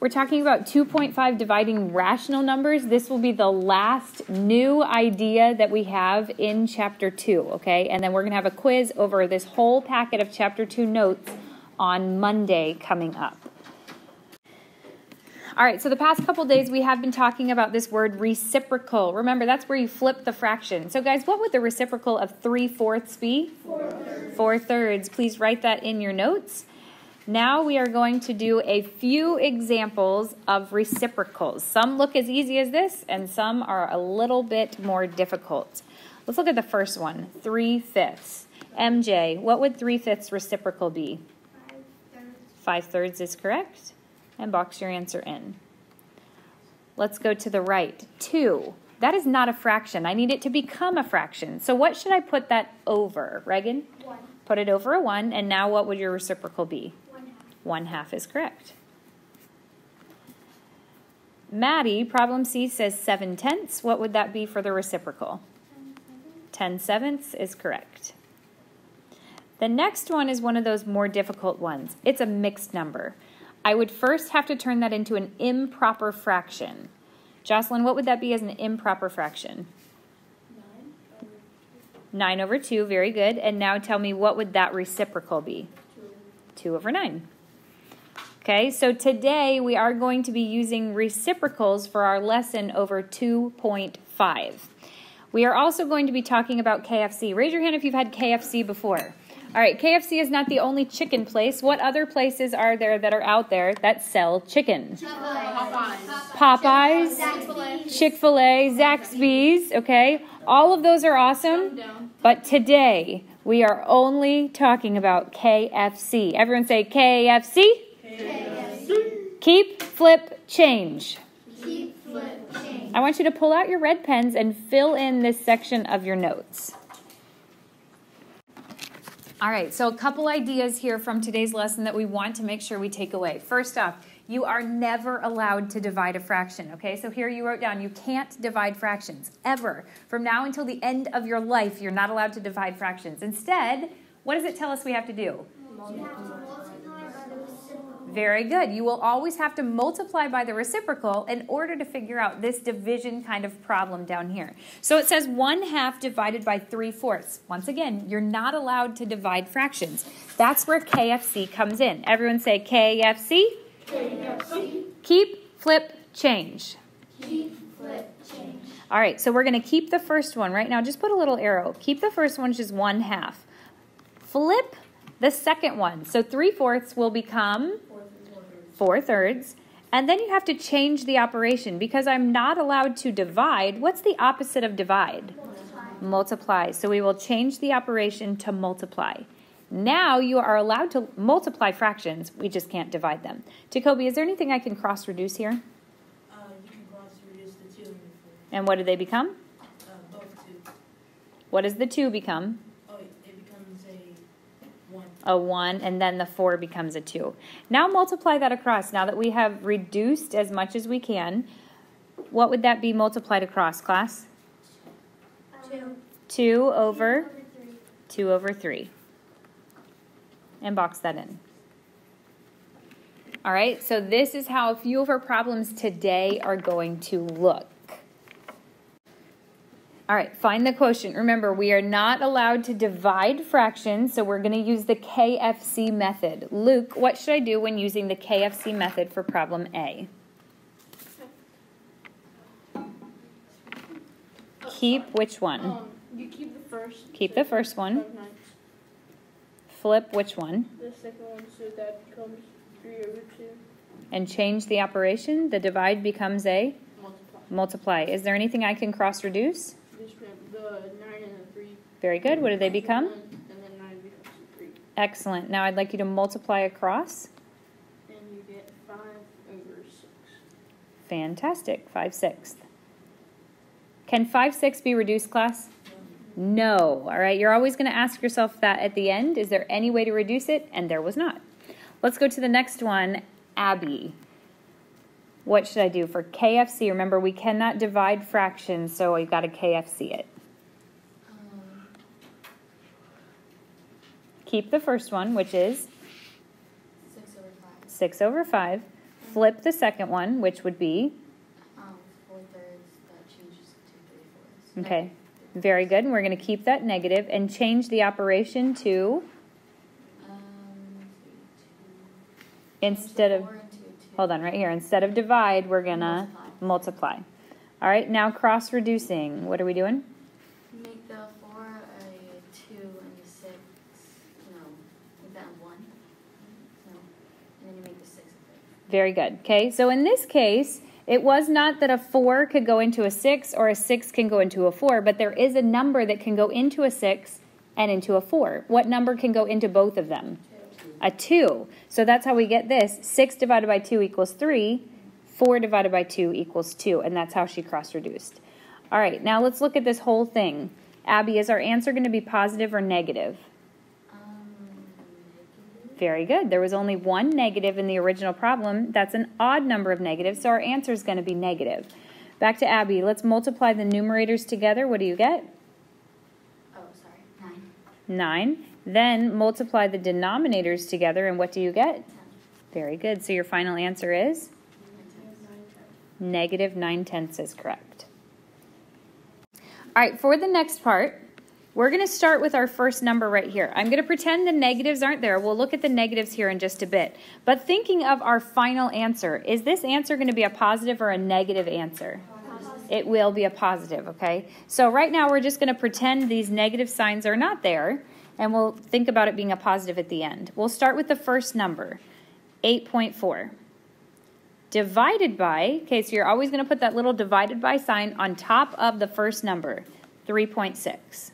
We're talking about 2.5 dividing rational numbers. This will be the last new idea that we have in chapter 2, okay? And then we're going to have a quiz over this whole packet of chapter 2 notes on Monday coming up. All right, so the past couple days we have been talking about this word reciprocal. Remember, that's where you flip the fraction. So, guys, what would the reciprocal of 3 fourths be? Four thirds. Four thirds. Please write that in your notes. Now we are going to do a few examples of reciprocals. Some look as easy as this, and some are a little bit more difficult. Let's look at the first one 3 fifths. MJ, what would 3 fifths reciprocal be? Five thirds. 5 thirds is correct. And box your answer in. Let's go to the right. 2. That is not a fraction. I need it to become a fraction. So what should I put that over, Regan? One. Put it over a 1, and now what would your reciprocal be? One half. is correct. Maddie, problem C says 7 tenths. What would that be for the reciprocal? Ten sevenths. sevenths is correct. The next one is one of those more difficult ones. It's a mixed number. I would first have to turn that into an improper fraction. Jocelyn, what would that be as an improper fraction? Nine 9 over over 2, very good. And now tell me what would that reciprocal be? two. 2 over 9. Okay, so today we are going to be using reciprocals for our lesson over 2.5. We are also going to be talking about KFC. Raise your hand if you've had KFC before. All right, KFC is not the only chicken place. What other places are there that are out there that sell chicken? Popeyes, Chick fil A, Zaxby's, okay? All of those are awesome. But today we are only talking about KFC. Everyone say KFC. Keep, flip, change. Keep, flip, change. I want you to pull out your red pens and fill in this section of your notes. All right, so a couple ideas here from today's lesson that we want to make sure we take away. First off, you are never allowed to divide a fraction, okay? So here you wrote down you can't divide fractions ever. From now until the end of your life, you're not allowed to divide fractions. Instead, what does it tell us we have to do? You have to multiply by the reciprocal. Very good. You will always have to multiply by the reciprocal in order to figure out this division kind of problem down here. So it says 1 half divided by 3 fourths. Once again, you're not allowed to divide fractions. That's where KFC comes in. Everyone say KFC. KFC. Keep, flip, change. Keep, flip, change. All right, so we're going to keep the first one right now. Just put a little arrow. Keep the first one, which is 1 half. Flip the second one. So 3 fourths will become four thirds. And then you have to change the operation because I'm not allowed to divide. What's the opposite of divide? Multiply. So we will change the operation to multiply. Now you are allowed to multiply fractions. We just can't divide them. Jacoby, is there anything I can cross reduce here? Uh, you can cross reduce the two and the four. And what do they become? Uh, both two. What does the 2 become? Oh, it it becomes a one. And then the 4 becomes a 2. Now multiply that across. Now that we have reduced as much as we can, what would that be multiplied across, class? Two. 2 over three. 2 over 3. And box that in. All right, so this is how a few of our problems today are going to look. All right, find the quotient. Remember, we are not allowed to divide fractions, so we're going to use the KFC method. Luke, what should I do when using the KFC method for problem A? Keep which one? Um, you keep the first. Keep the first one. Flip which one? The second one, so that becomes three over two. And change the operation. The divide becomes a Multiply. multiply. Is there anything I can cross reduce? This the nine and the three. Very good. What do they become? And then nine becomes three. Excellent. Now I'd like you to multiply across. And you get five over six. Fantastic. 5 sixths. Can 5 sixths be reduced, class? No. All right. You're always going to ask yourself that at the end. Is there any way to reduce it? And there was not. Let's go to the next one. Abby. What should I do for KFC? Remember, we cannot divide fractions, so we've got to KFC it. Keep the first one, which is Six over five. 6 over 5. Flip the second one, which would be, Um, four thirds, that changes to three fourths. okay, very good. And we're going to keep that negative and change the operation to, Um, instead of, Four into two. Hold on, right here. Instead of divide, we're going to Multiply. multiply. All right, now cross reducing. What are we doing? Make the four a two and the six, no, make that one. No, and then you make the six a three. Very good. Okay, so in this case, it was not that a 4 could go into a 6 or a 6 can go into a 4, but there is a number that can go into a 6 and into a 4. What number can go into both of them? A 2. So that's how we get this. 6 divided by 2 equals 3. 4 divided by 2 equals 2. And that's how she cross reduced. All right, now let's look at this whole thing. Abby, is our answer going to be positive or negative? Um, negative. Very good. There was only one negative in the original problem. That's an odd number of negatives, so our answer is going to be negative. Back to Abby. Let's multiply the numerators together. What do you get? Oh, sorry, nine, 9. Then multiply the denominators together, and what do you get? Very good. So your final answer is negative 9 tenths is correct. All right, for the next part, we're going to start with our first number right here. I'm going to pretend the negatives aren't there. We'll look at the negatives here in just a bit. But thinking of our final answer, is this answer going to be a positive or a negative answer? It will be a positive, okay? So right now we're just going to pretend these negative signs are not there, and we'll think about it being a positive at the end. We'll start with the first number, 8.4 divided by, okay, so you're always going to put that little divided by sign on top of the first number, 3.6.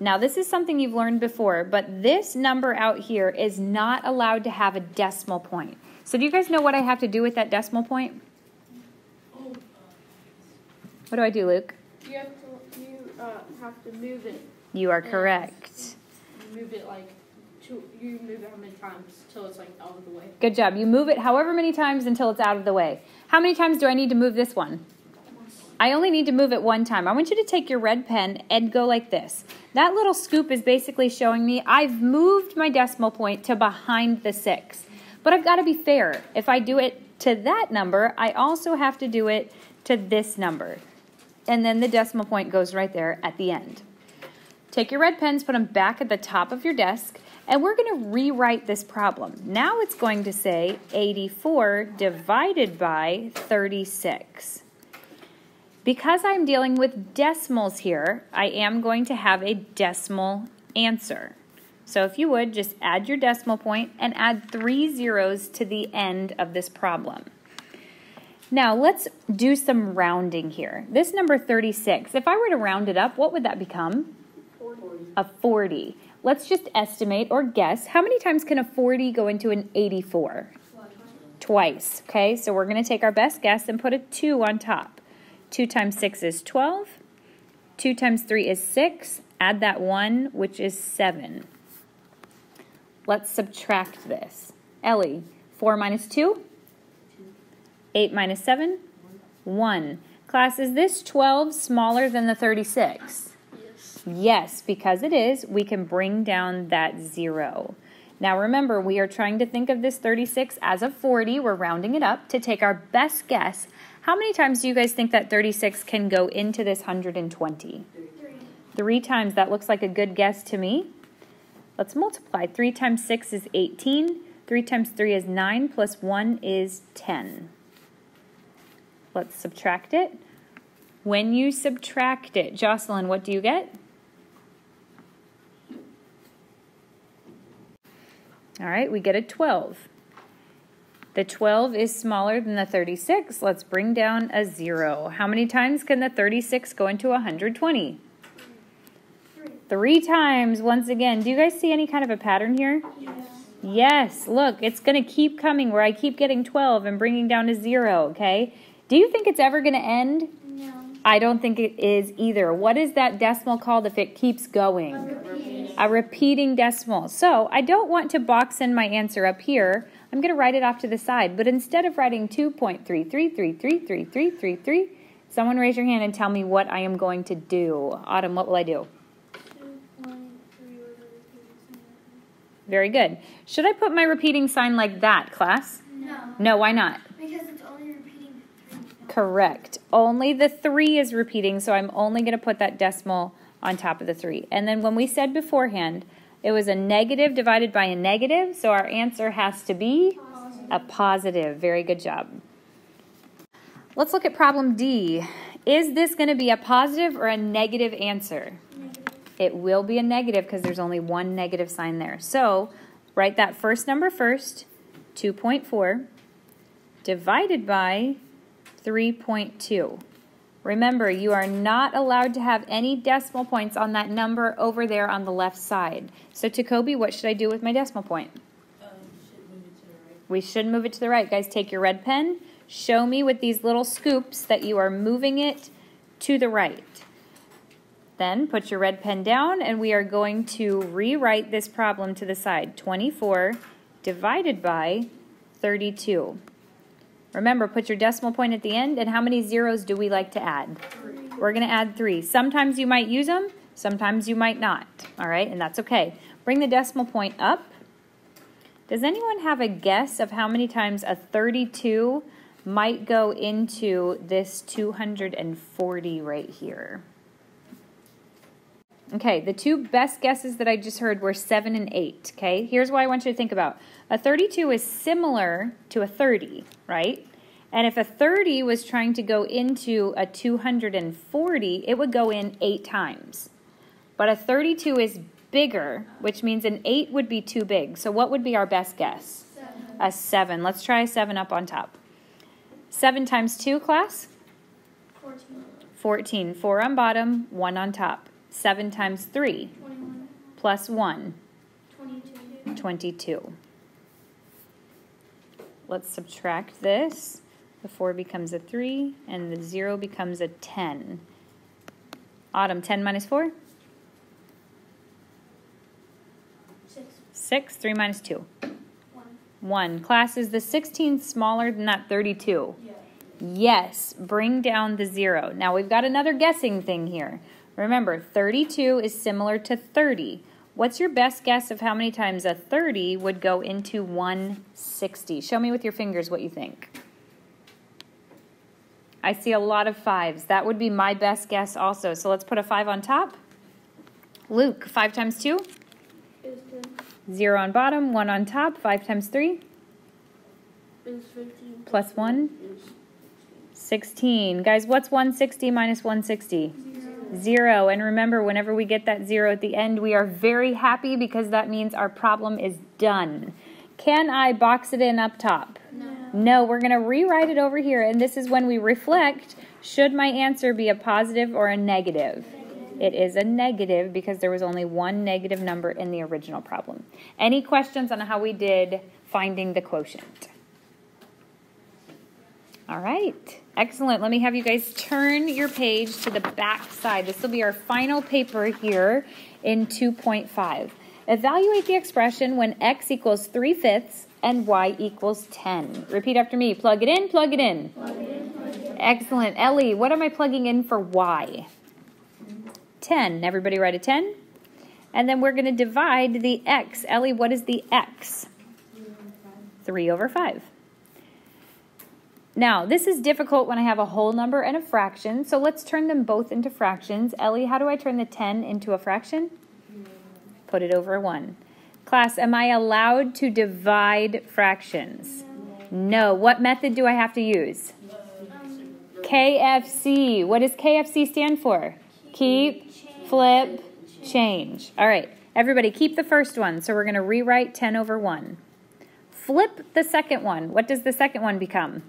Now, this is something you've learned before, but this number out here is not allowed to have a decimal point. So, do you guys know what I have to do with that decimal point? Oh, uh, What do I do, Luke? You have to you uh, have to move it. You are correct. You move it like two. You move it how many times till it's like out of the way. Good job. You move it however many times until it's out of the way. How many times do I need to move this one? I only need to move it one time. I want you to take your red pen and go like this. That little scoop is basically showing me I've moved my decimal point to behind the six. But I've got to be fair. If I do it to that number, I also have to do it to this number. And then the decimal point goes right there at the end. Take your red pens, put them back at the top of your desk, and we're going to rewrite this problem. Now it's going to say 84 divided by 36. Because I'm dealing with decimals here, I am going to have a decimal answer. So if you would, just add your decimal point and add three zeros to the end of this problem. Now let's do some rounding here. This number 36, if I were to round it up, what would that become? A 40. Let's just estimate or guess. How many times can a 40 go into an 84? Twice. Okay, so we're going to take our best guess and put a 2 on top. 2 times 6 is 12. 2 times 3 is 6. Add that 1, which is 7. Let's subtract this. Ellie, 4 minus 2? 8 minus 7? 1. Class, is this 12 smaller than the 36? Yes. Because it is, we can bring down that 0. Now remember, we are trying to think of this 36 as a 40. We're rounding it up to take our best guess. How many times do you guys think that 36 can go into this 120? Three. Three times. That looks like a good guess to me. Let's multiply. 3 times 6 is 18. 3 times 3 is 9. Plus 1 is 10. Let's subtract it. When you subtract it, Jocelyn, what do you get? All right, we get a 12. The 12 is smaller than the 36. Let's bring down a 0. How many times can the 36 go into 120? Three. Three times, once again. Do you guys see any kind of a pattern here? Yes. Yes, look, it's going to keep coming where I keep getting 12 and bringing down to 0, okay? Do you think it's ever going to end? I don't think it is either. What is that decimal called if it keeps going? Repeat. A repeating decimal. So I don't want to box in my answer up here. I'm going to write it off to the side. But instead of writing 2.33333333, someone raise your hand and tell me what I am going to do. Autumn, what will I do? Two, one, three, or repeat. Very good. Should I put my repeating sign like that, class? No. No, why not? Because it's only repeating three. Correct. Only the three is repeating, so I'm only going to put that decimal on top of the three. And then when we said beforehand, it was a negative divided by a negative, so our answer has to be a positive. Very good job. Let's look at problem D. Is this going to be a positive or a negative answer? It will be a negative because there's only one negative sign there. So write that first number first, 2.4, divided by 3.2. Remember, you are not allowed to have any decimal points on that number over there on the left side. So, Jacoby, what should I do with my decimal point? Um, should move it to the right. We should move it to the right. Guys, take your red pen. Show me with these little scoops that you are moving it to the right. Then put your red pen down, and we are going to rewrite this problem to the side. 24 divided by 32. Remember, put your decimal point at the end, and how many zeros do we like to add? We're going to add three. Sometimes you might use them, sometimes you might not. All right, and that's okay. Bring the decimal point up. Does anyone have a guess of how many times a 32 might go into this 240 right here? Okay, the two best guesses that I just heard were 7 and 8. Okay, here's what I want you to think about. A 32 is similar to a 30, right? And if a 30 was trying to go into a 240, it would go in eight times. But a 32 is bigger, which means an 8 would be too big. So what would be our best guess? Seven. A 7. Let's try a 7 up on top. 7 times 2, class? Fourteen. 14. 4 on bottom, 1 on top. 7 times 3 Twenty-one. plus 1, Twenty-two. 22. Let's subtract this. The 4 becomes a 3, and the 0 becomes a 10. Autumn, 10 minus 4? Six. 6. 3 minus 2. One. 1. Class, is the 16 smaller than that 32? Yeah. Yes, bring down the 0. Now we've got another guessing thing here. Remember, 32 is similar to 30. What's your best guess of how many times a 30 would go into 160? Show me with your fingers what you think. I see a lot of fives. That would be my best guess also. So let's put a 5 on top. Luke, 5 times 2? Is ten. 0 on bottom, 1 on top. 5 times 3? Is fifteen. Plus one? Is 16. Guys, what's 160 minus 160? Zero. And remember, whenever we get that zero at the end, we are very happy because that means our problem is done. Can I box it in up top? No. No, we're going to rewrite it over here. And this is when we reflect should my answer be a positive or a negative? It is a negative because there was only one negative number in the original problem. Any questions on how we did finding the quotient? All right, excellent. Let me have you guys turn your page to the back side. This will be our final paper here in 2.5. Evaluate the expression when x equals 3 fifths and y equals 10. Repeat after me. Plug it in, plug it in. Excellent. Ellie, what am I plugging in for y? 10. Everybody write a 10. And then we're going to divide the x. Ellie, what is the x? 3 over 5. Now, this is difficult when I have a whole number and a fraction, so let's turn them both into fractions. Ellie, how do I turn the 10 into a fraction? Put it over 1. Class, am I allowed to divide fractions? No. What method do I have to use? KFC. What does KFC stand for? Keep, flip, change. All right, everybody, keep the first one. So we're going to rewrite 10 over 1. Flip the second one. What does the second one become?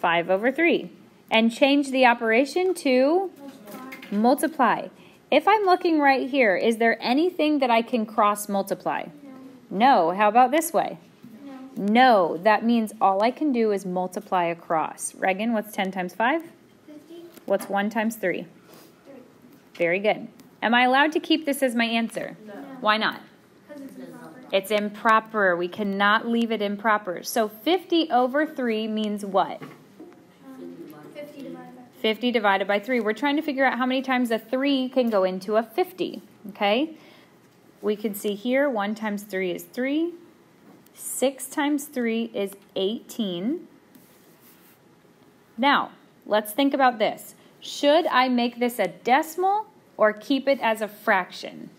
Five over 3. And change the operation to Multiply. multiply. If I'm looking right here, is there anything that I can cross multiply? No. No. How about this way? No. No. That means all I can do is multiply across. Regan, what's 10 times 5? Fifty. What's 1 times 3? Three. Very good. Am I allowed to keep this as my answer? no. Why not? Because it's improper. It's improper. We cannot leave it improper. So 50 over 3 means what? Um, fifty divided by. 50 divided by 3. We're trying to figure out how many times a 3 can go into a 50. Okay? We can see here 1 times 3 is 3. 6 times 3 is 18. Now, let's think about this. Should I make this a decimal or keep it as a fraction?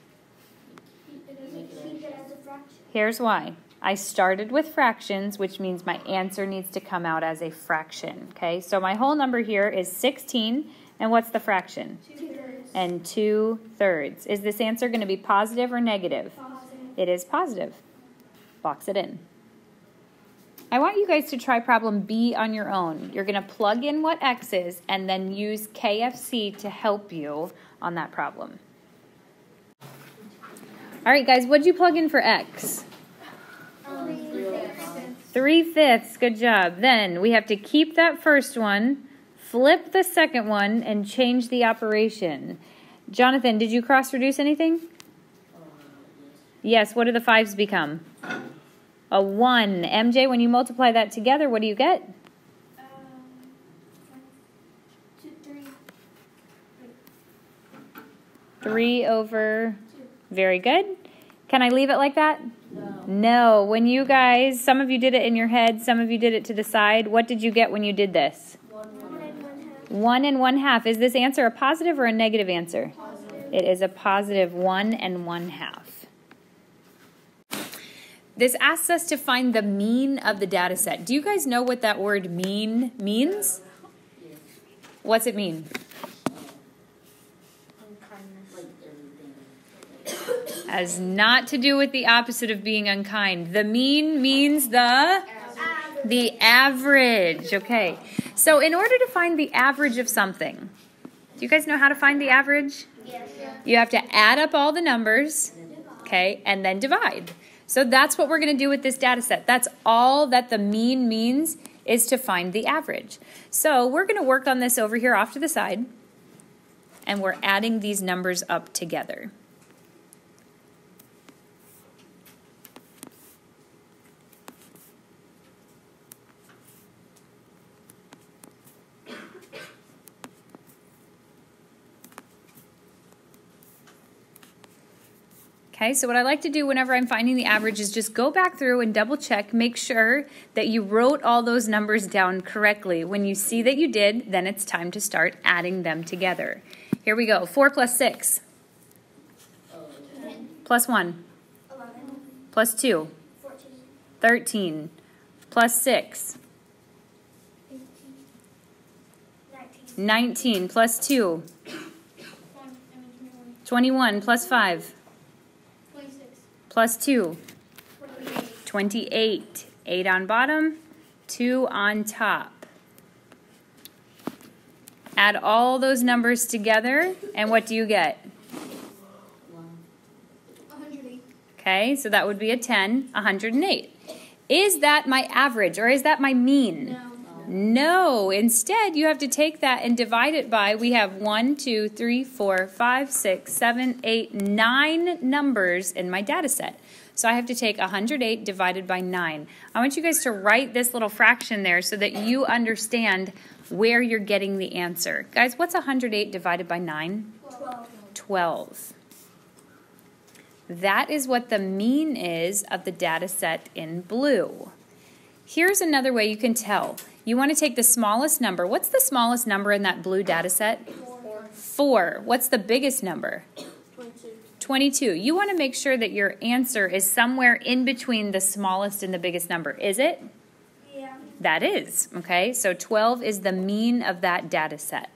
Keep it as a fraction. Here's why. I started with fractions, which means my answer needs to come out as a fraction. Okay, so my whole number here is 16, and what's the fraction? Two thirds. And 2 thirds. Is this answer going to be positive or negative? Positive. It is positive. Box it in. I want you guys to try problem B on your own. You're going to plug in what X is and then use KFC to help you on that problem. All right, guys, what'd you plug in for X? Three fifths. Good job. Then we have to keep that first one, flip the second one, and change the operation. Jonathan, did you cross reduce anything? Yes, what do the fives become? A one. MJ, when you multiply that together, what do you get? Um, one, two, three. Three over. Two. Very good. Can I leave it like that? No. When you guys, some of you did it in your head, some of you did it to the side. What did you get when you did this? One and one half. One and one half. Is this answer a positive or a negative answer? Positive. It is a positive one and one half. This asks us to find the mean of the data set. Do you guys know what that word mean means? What's it mean? Has not to do with the opposite of being unkind. The mean means the the average. Okay. So in order to find the average of something, do you guys know how to find the average? Yes. You have to add up all the numbers, okay, and then divide. So that's what we're going to do with this data set. That's all that the mean means is to find the average. So we're going to work on this over here off to the side, and we're adding these numbers up together. Okay, so what I like to do whenever I'm finding the average is just go back through and double check, make sure that you wrote all those numbers down correctly. When you see that you did, then it's time to start adding them together. Here we go 4 plus 6, Ten. plus 1, Eleven. plus 2, Fourteen. 13, plus 6, Eighteen. Nineteen. 19, plus 2, One. I mean twenty-one. plus 5, Twenty-six. Plus 2, Twenty-eight. 28. 8 on bottom, 2 on top. Add all those numbers together, and what do you get? Okay, so that would be a 10, 108. Is that my average or is that my mean? No. No, instead you have to take that and divide it by, we have one, two, three, four, five, six, seven, eight, nine numbers in my data set. So I have to take 108 divided by 9. I want you guys to write this little fraction there so that you understand where you're getting the answer. Guys, what's 108 divided by 9? Twelve. 12. That is what the mean is of the data set in blue. Here's another way you can tell. You want to take the smallest number. What's the smallest number in that blue data set? Four. 4. What's the biggest number? Twenty-two. 22. You want to make sure that your answer is somewhere in between the smallest and the biggest number. Is it? Yeah. That is, okay? So 12 is the mean of that data set.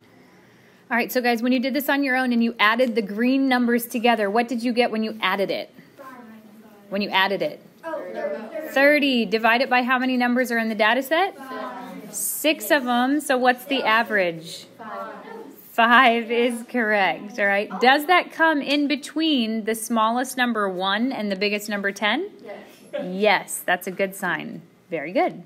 All right, so guys, when you did this on your own and you added the green numbers together, what did you get when you added it? When you added it? Oh, thirty. 30 divided by how many numbers are in the data set? Six of them. So what's the average? Five. Five is correct. All right. Does that come in between the smallest number one and the biggest number 10? Yes. Yes, that's a good sign. Very good.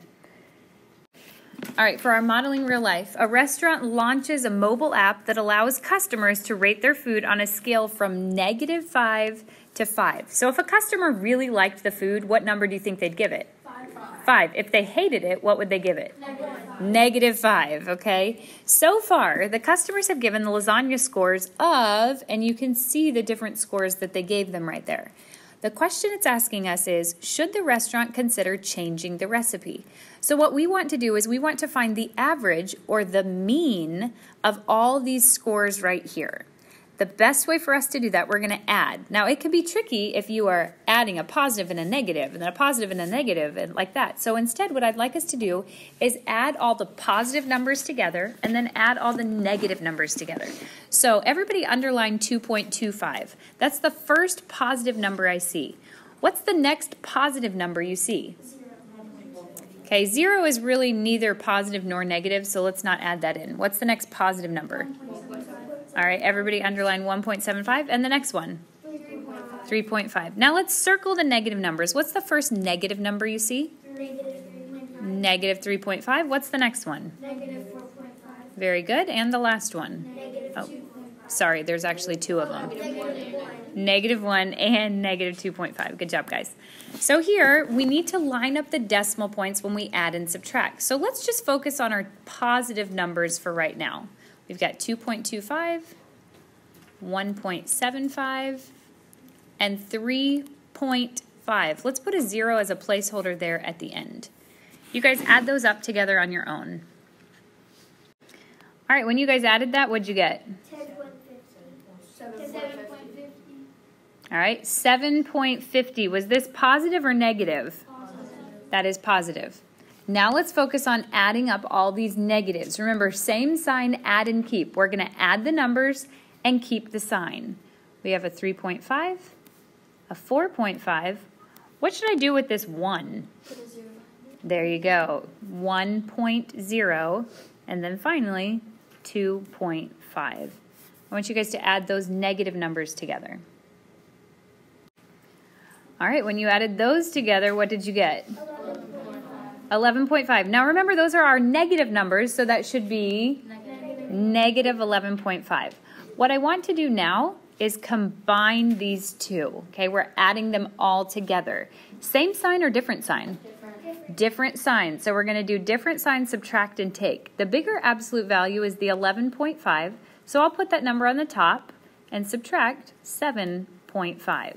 All right, for our modeling real life, a restaurant launches a mobile app that allows customers to rate their food on a scale from negative five to five. So if a customer really liked the food, what number do you think they'd give it? Five. Five. If they hated it, what would they give it? Negative five. Negative five, okay? So far, the customers have given the lasagna scores of, and you can see the different scores that they gave them right there. The question it's asking us is Should the restaurant consider changing the recipe? So, what we want to do is we want to find the average or the mean of all these scores right here. The best way for us to do that, we're going to add. Now, it can be tricky if you are adding a positive and a negative, and then a positive and a negative, and like that. So instead, what I'd like us to do is add all the positive numbers together and then add all the negative numbers together. So everybody underline 2.25. That's the first positive number I see. What's the next positive number you see? Okay, zero is really neither positive nor negative, so let's not add that in. What's the next positive number? All right, everybody underline 1.75. And the next one? 3.5. Now let's circle the negative numbers. What's the first negative number you see? Negative 3.5. What's the next one? Negative four point five. Very good. And the last one? Negative Oh. Sorry, there's actually two of them. Negative 1 and negative 2.5. Good job, guys. So here, we need to line up the decimal points when we add and subtract. So let's just focus on our positive numbers for right now. We've got 2.25, 1.75, and 3.5. Let's put a zero as a placeholder there at the end. You guys add those up together on your own. All right, when you guys added that, what'd you get? Ten point fifty. Seven Seven point fifty. All right, 7.50. Was this positive or negative? Positive. That is positive. Now let's focus on adding up all these negatives. Remember, same sign, add and keep. We're going to add the numbers and keep the sign. We have a 3.5, a 4.5. What should I do with this 1? Put a zero. There you go. 1.0. And then finally, 2.5. I want you guys to add those negative numbers together. All right, when you added those together, what did you get? 11.5. Now remember, those are our negative numbers, so that should be Negative. negative 11.5. What I want to do now is combine these two. Okay, we're adding them all together. Same sign or different sign? Different. Different signs. So we're going to do different signs, subtract, and take. The bigger absolute value is the 11.5. So I'll put that number on the top and subtract 7.5.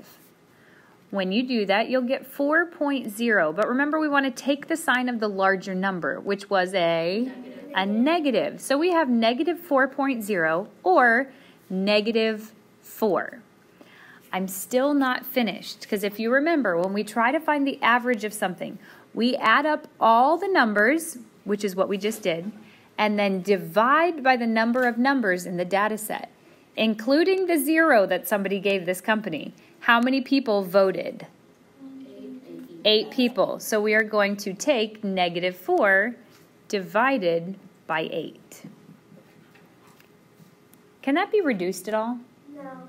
When you do that, you'll get 4.0. But remember, we want to take the sign of the larger number, which was a a negative. So we have negative 4.0 or negative 4. I'm still not finished because if you remember, when we try to find the average of something, we add up all the numbers, which is what we just did, and then divide by the number of numbers in the data set, including the zero that somebody gave this company. How many people voted? Eight people. So we are going to take negative 4 divided by 8. Can that be reduced at all? No.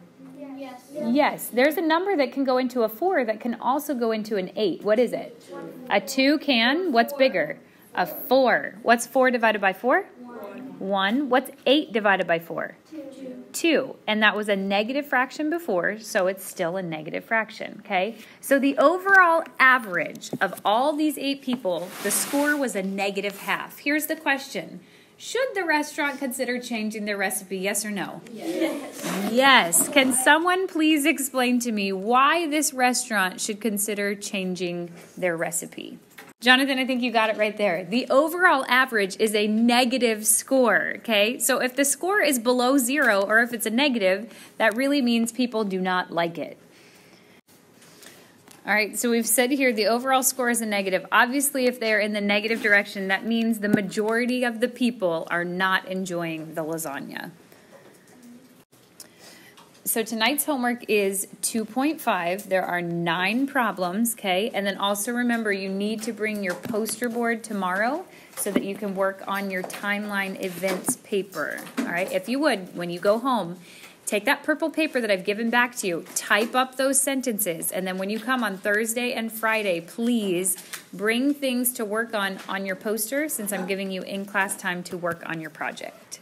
Yes. Yes, there's a number that can go into a 4 that can also go into an 8. What is it? A 2 can? What's bigger? A 4. What's 4 divided by 4? 1. What's 8 divided by 4? Two. And that was a negative fraction before, so it's still a negative fraction, okay? So the overall average of all these 8 people, the score was a negative half. Here's the question. Should the restaurant consider changing their recipe, yes or no? Yes. Yes. Can someone please explain to me why this restaurant should consider changing their recipe? Jonathan, I think you got it right there. The overall average is a negative score, okay? So if the score is below zero or if it's a negative, that really means people do not like it. All right, so we've said here the overall score is a negative. Obviously, if they're in the negative direction, that means the majority of the people are not enjoying the lasagna. So tonight's homework is 2.5. There are nine problems, okay? And then also remember you need to bring your poster board tomorrow so that you can work on your timeline events paper. All right? If you would, when you go home, take that purple paper that I've given back to you, type up those sentences, and then when you come on Thursday and Friday, please bring things to work on on your poster since I'm giving you in class time to work on your project.